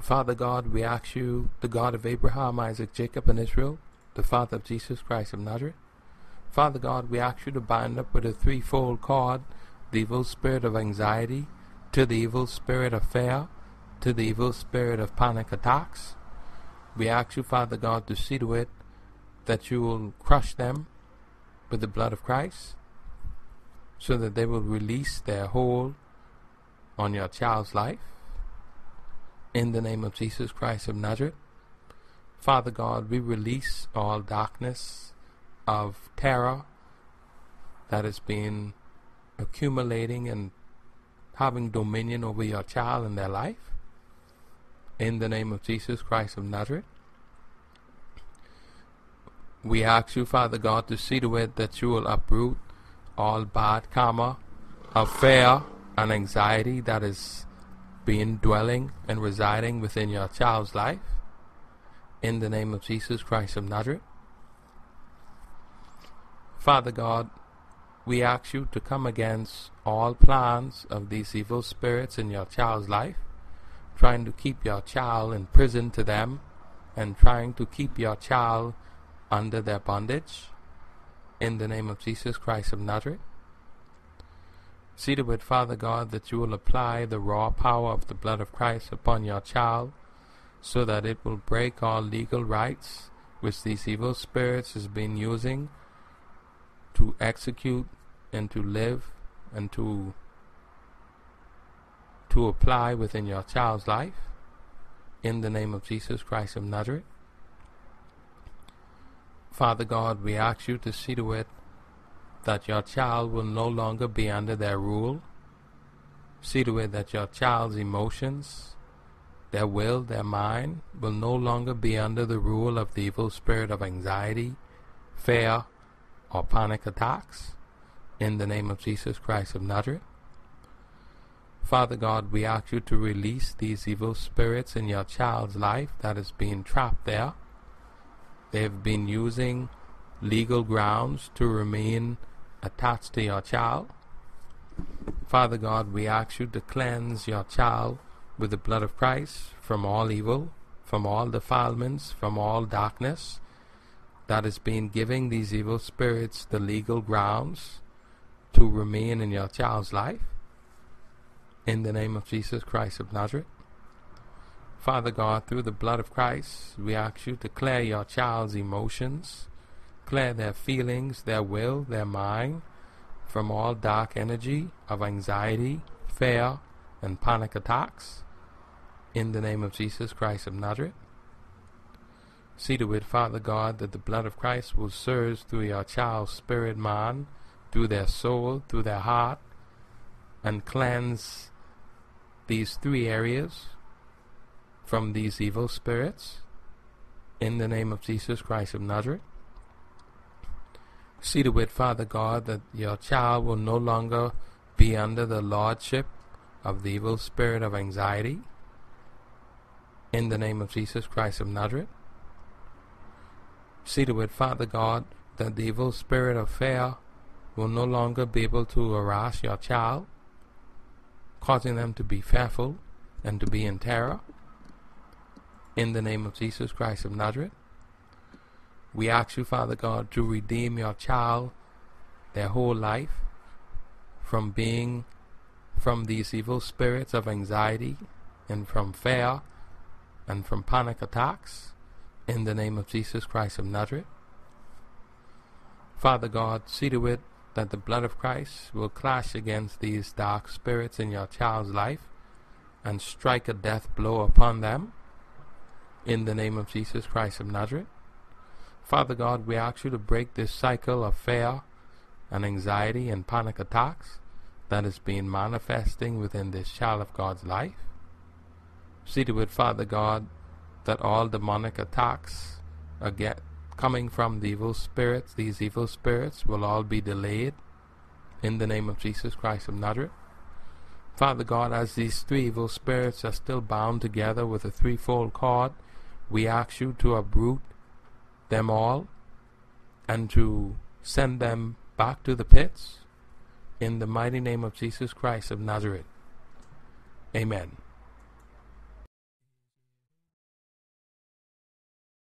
Father God, we ask you, the God of Abraham, Isaac, Jacob, and Israel, the Father of Jesus Christ of Nazareth. Father God, we ask you to bind up with a threefold cord the evil spirit of anxiety, to the evil spirit of fear, to the evil spirit of panic attacks. We ask you, Father God, to see to it that you will crush them with the blood of Christ, so that they will release their hold on your child's life. In the name of Jesus Christ of Nazareth. Father God, we release all darkness of terror that has been accumulating and having dominion over your child and their life. In the name of Jesus Christ of Nazareth. We ask you, Father God, to see to it that you will uproot all bad karma of fear and anxiety that is being dwelling and residing within your child's life. In the name of Jesus Christ of Nazareth. Father God, we ask you to come against all plans of these evil spirits in your child's life, trying to keep your child in prison to them, and trying to keep your child under their bondage. In the name of Jesus Christ of Nazareth. See to it, Father God, that you will apply the raw power of the blood of Christ upon your child, so that it will break all legal rights which these evil spirits has been using to execute and to live and to to apply within your child's life in the name of Jesus Christ of Nazareth. Father God, we ask you to see to it that your child will no longer be under their rule. See to it that your child's emotions, their will, their mind will no longer be under the rule of the evil spirit of anxiety, fear, or panic attacks. In the name of Jesus Christ of Nazareth. Father God, we ask you to release these evil spirits in your child's life that is being trapped there they've been using legal grounds to remain attached to your child. Father God, we ask you to cleanse your child with the blood of Christ from all evil, from all defilements, from all darkness that has been giving these evil spirits the legal grounds to remain in your child's life. In the name of Jesus Christ of Nazareth. Father God, through the blood of Christ, we ask you to clear your child's emotions, clear their feelings, their will, their mind from all dark energy of anxiety, fear, and panic attacks. In the name of Jesus Christ of Nazareth. See to it, Father God, that the blood of Christ will surge through your child's spirit, man, through their soul, through their heart, and cleanse these three areas from these evil spirits in the name of Jesus Christ of Nazareth. See to it, Father God, that your child will no longer be under the lordship of the evil spirit of anxiety in the name of Jesus Christ of Nazareth. See to it, Father God, that the evil spirit of fear will no longer be able to harass your child, causing them to be fearful and to be in terror in the name of Jesus Christ of Nazareth. We ask you, Father God, to redeem your child, their whole life, from being from these evil spirits of anxiety and from fear and from panic attacks, in the name of Jesus Christ of Nazareth. Father God, see to it that the blood of Christ will clash against these dark spirits in your child's life and strike a death blow upon them in the name of Jesus Christ of Nazareth. Father God, we ask you to break this cycle of fear and anxiety and panic attacks that is being manifesting within this child of God's life. See to it, Father God, that all demonic attacks are get, coming from the evil spirits, these evil spirits, will all be delayed in the name of Jesus Christ of Nazareth. Father God, as these three evil spirits are still bound together with a threefold cord, we ask you to uproot them all and to send them back to the pits in the mighty name of Jesus Christ of Nazareth. Amen.